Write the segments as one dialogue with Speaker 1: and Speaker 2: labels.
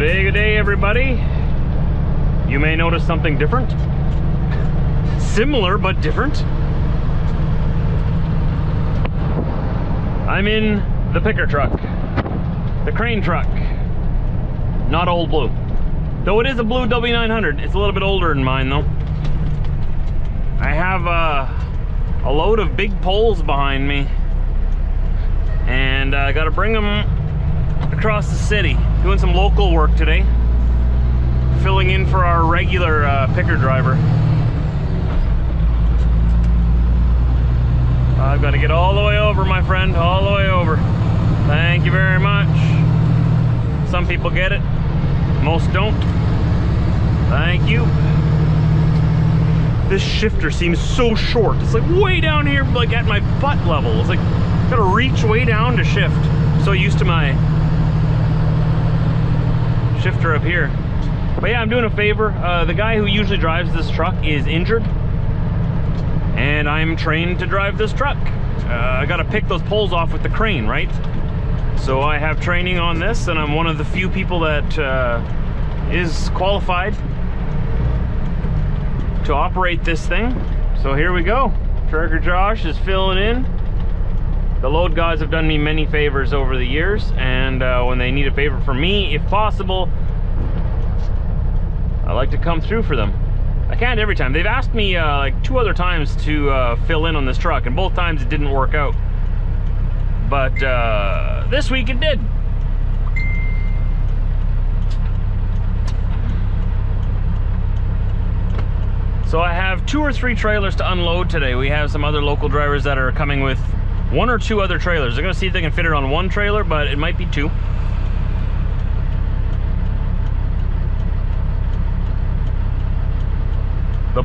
Speaker 1: day, good day, everybody. You may notice something different. Similar, but different. I'm in the picker truck. The crane truck. Not old blue. Though it is a blue W900. It's a little bit older than mine, though. I have uh, a load of big poles behind me. And I got to bring them across the city. Doing some local work today. Filling in for our regular uh, picker driver. I've got to get all the way over, my friend, all the way over. Thank you very much. Some people get it, most don't. Thank you. This shifter seems so short. It's like way down here, like at my butt level. It's like, gotta reach way down to shift. I'm so used to my shifter up here. But yeah, I'm doing a favor. Uh, the guy who usually drives this truck is injured. And I'm trained to drive this truck. Uh, I gotta pick those poles off with the crane, right? So I have training on this and I'm one of the few people that uh, is qualified to operate this thing. So here we go. Trucker Josh is filling in. The load guys have done me many favors over the years, and uh, when they need a favor from me, if possible, like to come through for them. I can't every time. They've asked me uh, like two other times to uh, fill in on this truck, and both times it didn't work out. But uh, this week it did. So I have two or three trailers to unload today. We have some other local drivers that are coming with one or two other trailers. They're gonna see if they can fit it on one trailer, but it might be two.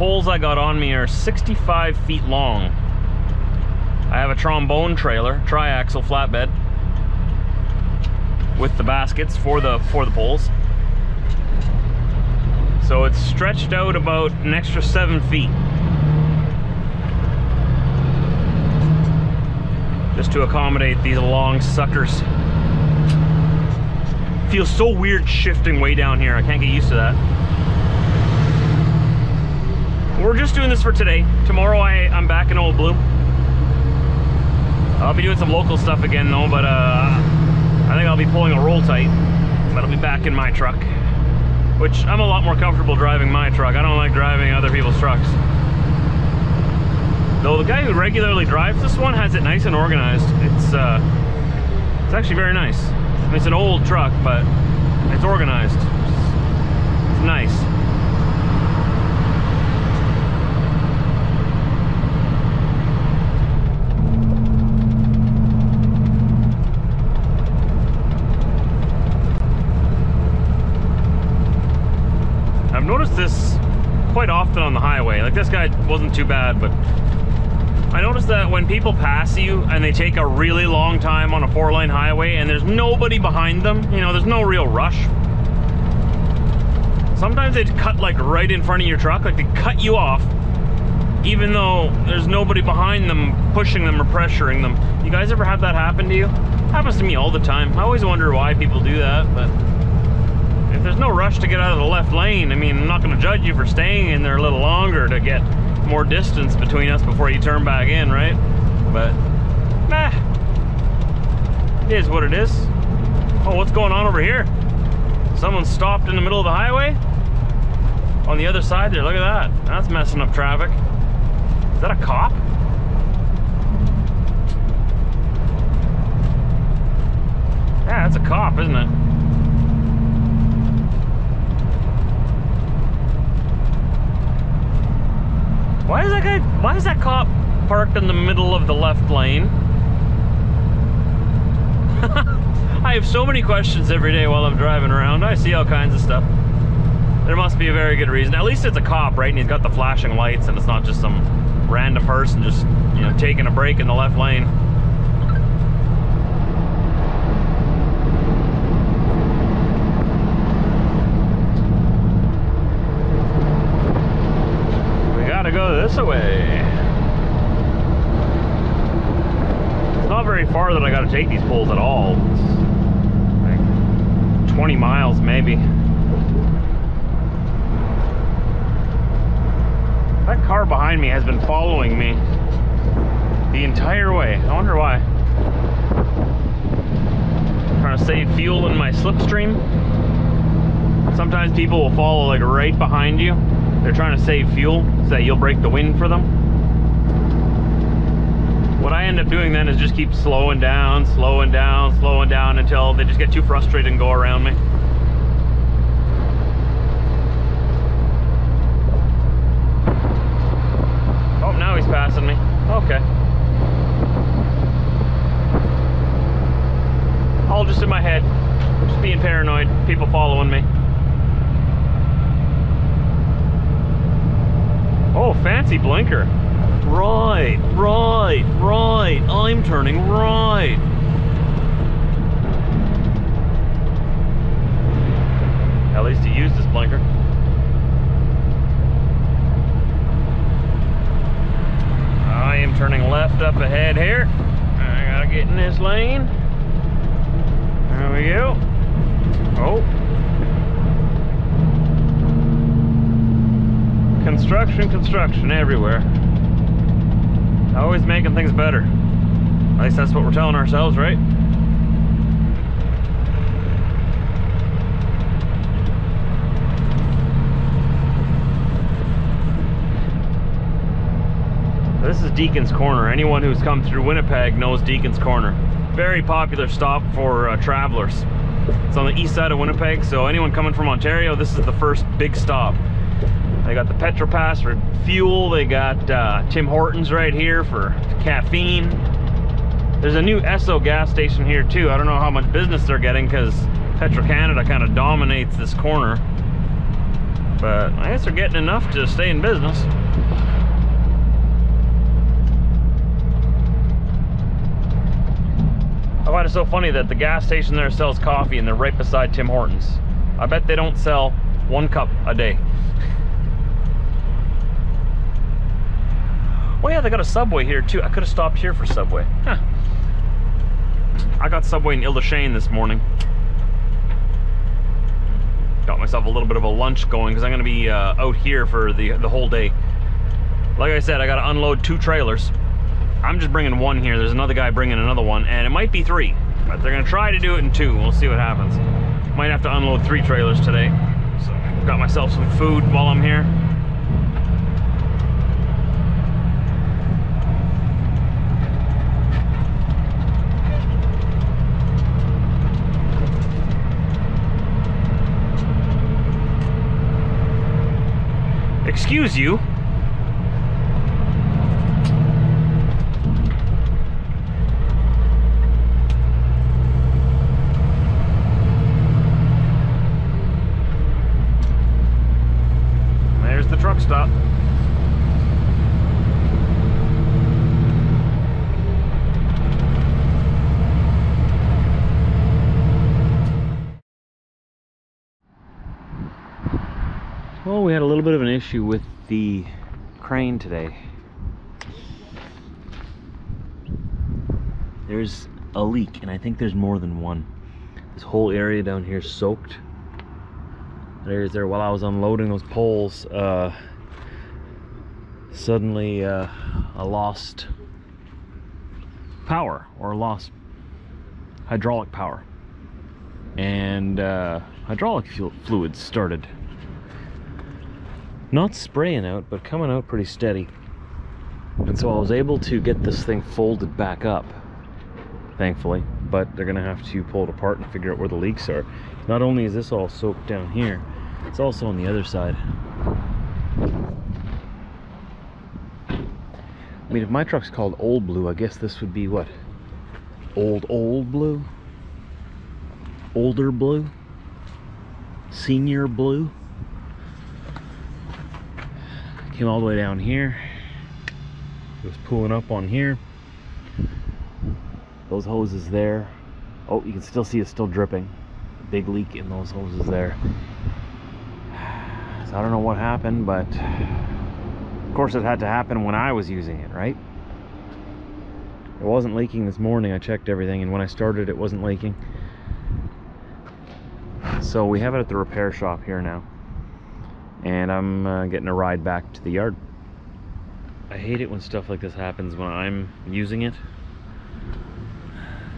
Speaker 1: Poles I got on me are 65 feet long. I have a trombone trailer, triaxle flatbed, with the baskets for the for the poles. So it's stretched out about an extra seven feet. just to accommodate these long suckers. Feels so weird shifting way down here. I can't get used to that. We're just doing this for today. Tomorrow I, I'm back in Old Blue. I'll be doing some local stuff again though, but uh, I think I'll be pulling a roll tight. But I'll be back in my truck. Which I'm a lot more comfortable driving my truck. I don't like driving other people's trucks. Though the guy who regularly drives this one has it nice and organized. It's uh, it's actually very nice. I mean, it's an old truck, but it's organized. It's nice. I've noticed this quite often on the highway. Like this guy wasn't too bad, but I noticed that when people pass you and they take a really long time on a four lane highway and there's nobody behind them, you know, there's no real rush. Sometimes they cut like right in front of your truck, like they cut you off, even though there's nobody behind them pushing them or pressuring them. You guys ever have that happen to you? happens to me all the time. I always wonder why people do that, but if there's no rush to get out of the left lane, I mean, I'm not going to judge you for staying in there a little longer to get more distance between us before you turn back in, right? But, nah, it is what it is. Oh, what's going on over here? Someone stopped in the middle of the highway? On the other side there, look at that. That's messing up traffic. Is that a cop? Yeah, that's a cop, isn't it? Why is that cop parked in the middle of the left lane? I have so many questions every day while I'm driving around. I see all kinds of stuff. There must be a very good reason. At least it's a cop, right? And he's got the flashing lights and it's not just some random person just, you know, taking a break in the left lane. gotta go this way. It's not very far that I gotta take these poles at all. Like 20 miles maybe. That car behind me has been following me the entire way. I wonder why. Trying to save fuel in my slipstream. Sometimes people will follow like right behind you. They're trying to save fuel so that you'll break the wind for them. What I end up doing then is just keep slowing down, slowing down, slowing down until they just get too frustrated and go around me. Oh, now he's passing me. Okay. All just in my head. Just being paranoid. People following me. Oh, fancy blinker. Right, right, right. I'm turning right. At least he used his blinker. I am turning left up ahead here. I gotta get in this lane. There we go. Oh. Construction, construction everywhere. Always making things better. At least that's what we're telling ourselves, right? This is Deacon's Corner. Anyone who's come through Winnipeg knows Deacon's Corner. Very popular stop for uh, travelers. It's on the east side of Winnipeg, so anyone coming from Ontario, this is the first big stop. They got the Petro-Pass for fuel. They got uh, Tim Hortons right here for caffeine. There's a new Esso gas station here too. I don't know how much business they're getting because Petro-Canada kind of dominates this corner. But I guess they're getting enough to stay in business. I find it so funny that the gas station there sells coffee and they're right beside Tim Hortons. I bet they don't sell one cup a day. Oh yeah, they got a Subway here too. I could have stopped here for Subway. Huh. I got Subway in Ile-des-Chênes this morning. Got myself a little bit of a lunch going because I'm to be uh, out here for the, the whole day. Like I said, I got to unload two trailers. I'm just bringing one here. There's another guy bringing another one, and it might be three, but they're to try to do it in two. We'll see what happens. Might have to unload three trailers today. So, got myself some food while I'm here. Excuse you. There's the truck stop. Well, we had a little bit of an issue with the crane today. There's a leak, and I think there's more than one. This whole area down here is soaked. There's there while I was unloading those poles, uh, suddenly uh, I lost power or lost hydraulic power, and uh, hydraulic fluids started not spraying out, but coming out pretty steady. And so I was able to get this thing folded back up, thankfully. But they're gonna have to pull it apart and figure out where the leaks are. Not only is this all soaked down here, it's also on the other side. I mean, if my truck's called Old Blue, I guess this would be what? Old, old blue? Older blue? Senior blue? Came all the way down here. It was pulling up on here. Those hoses there. Oh you can still see it's still dripping. Big leak in those hoses there. So I don't know what happened but of course it had to happen when I was using it right? It wasn't leaking this morning. I checked everything and when I started it wasn't leaking. So we have it at the repair shop here now. And I'm uh, getting a ride back to the yard. I hate it when stuff like this happens when I'm using it.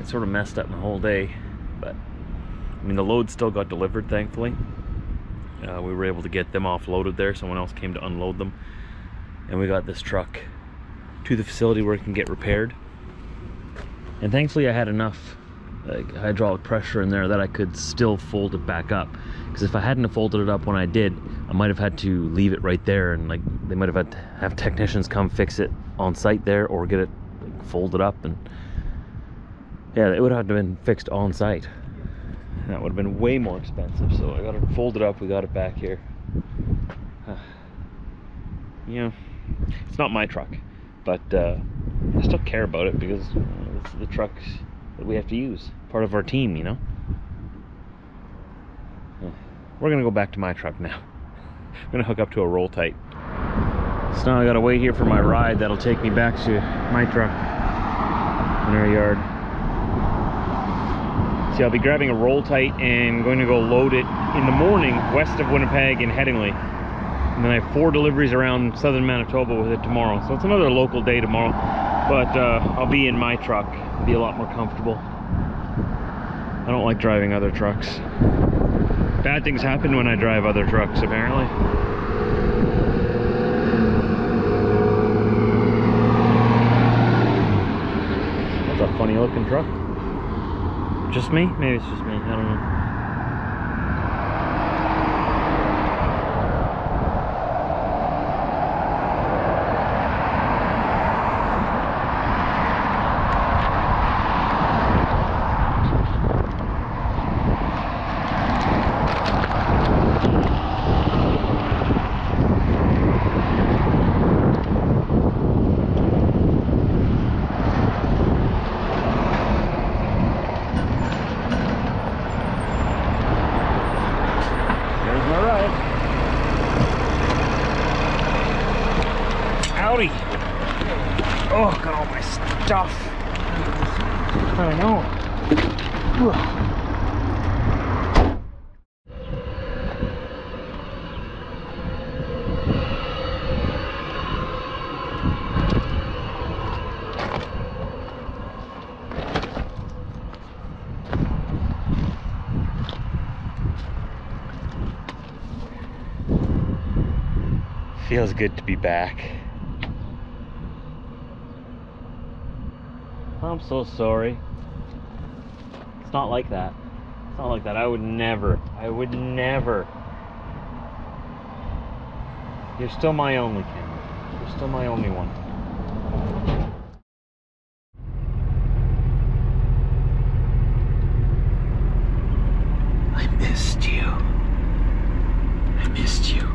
Speaker 1: It sort of messed up my whole day, but I mean the load still got delivered thankfully. Uh, we were able to get them offloaded there. Someone else came to unload them. And we got this truck to the facility where it can get repaired. And thankfully I had enough like, hydraulic pressure in there that I could still fold it back up. Because if I hadn't folded it up when I did, I might have had to leave it right there and like they might have had to have technicians come fix it on site there or get it like, folded up and yeah, it would have been fixed on site. That would have been way more expensive. So I got it folded up. We got it back here. you know, it's not my truck, but uh, I still care about it because uh, it's the truck that we have to use. Part of our team, you know. We're gonna go back to my truck now. I'm gonna hook up to a roll tight. So now I gotta wait here for my ride that'll take me back to my truck in our yard. See, I'll be grabbing a roll tight and going to go load it in the morning west of Winnipeg in Headingley. And then I have four deliveries around southern Manitoba with it tomorrow. So it's another local day tomorrow. But uh, I'll be in my truck. It'll be a lot more comfortable. I don't like driving other trucks. Bad things happen when I drive other trucks, apparently. That's a funny looking truck. Just me? Maybe it's just me. I don't know. There's my ride. Howdy. Oh, got all my stuff. I know. Ugh. Feels good to be back. I'm so sorry. It's not like that. It's not like that. I would never. I would never. You're still my only Ken. You're still my only one. I missed you. I missed you.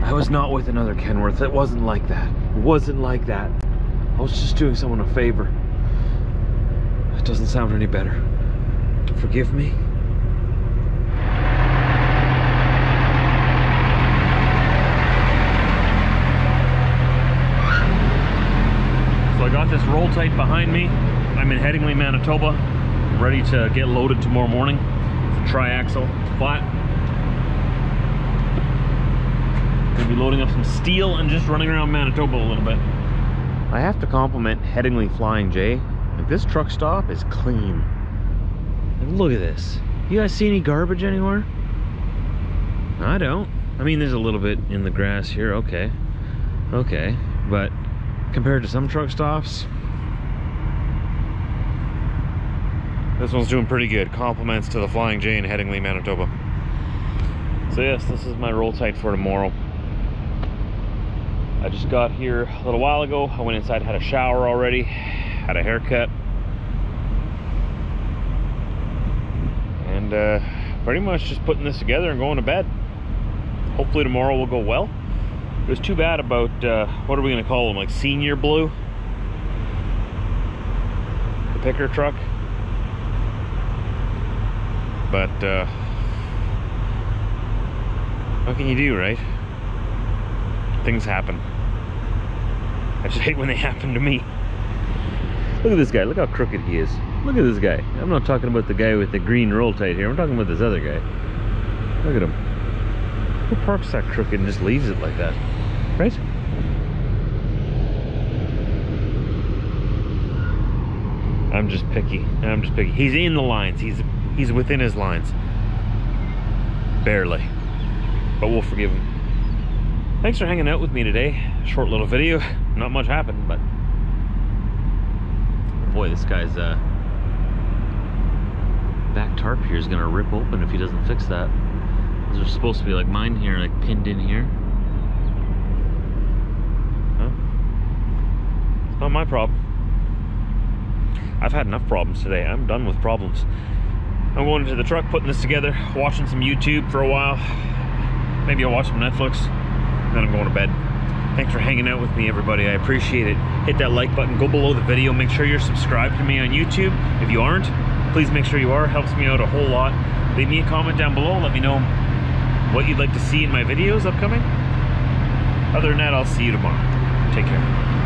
Speaker 1: I was not with another Kenworth. It wasn't like that. It wasn't like that. I was just doing someone a favor. It doesn't sound any better. Forgive me? So I got this roll tight behind me. I'm in Headingley, Manitoba. I'm ready to get loaded tomorrow morning. It's a triaxle, flat. Gonna be loading up some steel and just running around Manitoba a little bit. I have to compliment Headingley Flying J. Like this truck stop is clean. Like, look at this. You guys see any garbage anywhere? I don't. I mean, there's a little bit in the grass here. Okay. Okay. But compared to some truck stops, this one's doing pretty good. Compliments to the Flying J in Headingley, Manitoba. So yes, this is my roll tight for tomorrow. I just got here a little while ago. I went inside, had a shower already, had a haircut. And uh, pretty much just putting this together and going to bed. Hopefully tomorrow will go well. It was too bad about, uh, what are we gonna call them, like senior blue? The picker truck. But, uh, what can you do, right? Things happen. I just hate when they happen to me. Look at this guy, look how crooked he is. Look at this guy. I'm not talking about the guy with the green roll tight here, I'm talking about this other guy. Look at him. Who parks that crooked and just leaves it like that? Right? I'm just picky. I'm just picky. He's in the lines. He's he's within his lines. Barely. But we'll forgive him. Thanks for hanging out with me today. Short little video. Not much happened, but boy, this guy's uh back tarp here is gonna rip open if he doesn't fix that. Those are supposed to be like mine here, like pinned in here. Huh? It's not my problem. I've had enough problems today. I'm done with problems. I'm going into the truck, putting this together, watching some YouTube for a while. Maybe I'll watch some Netflix, then I'm going to bed. Thanks for hanging out with me, everybody. I appreciate it. Hit that like button, go below the video. Make sure you're subscribed to me on YouTube. If you aren't, please make sure you are. Helps me out a whole lot. Leave me a comment down below. Let me know what you'd like to see in my videos upcoming. Other than that, I'll see you tomorrow. Take care.